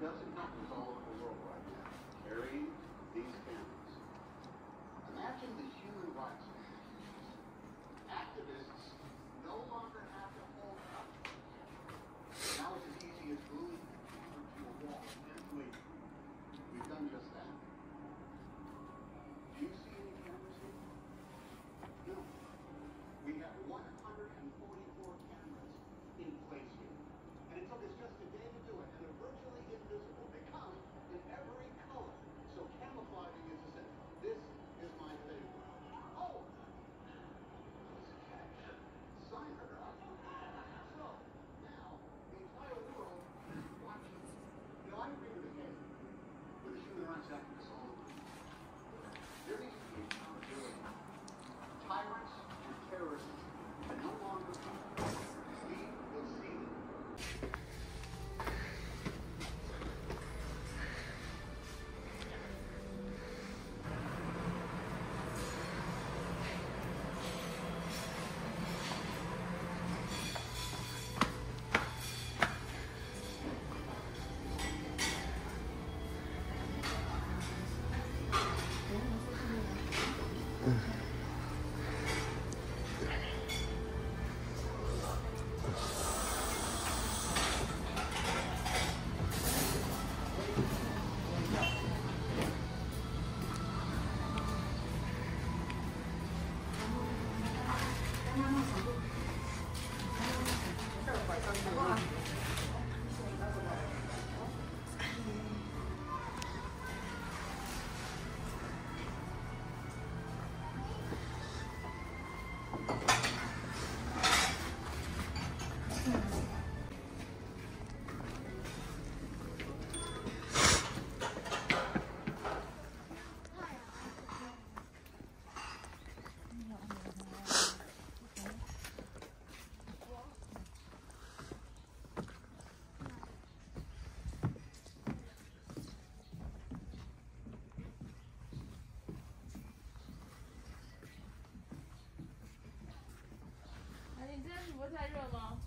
dozen for a while.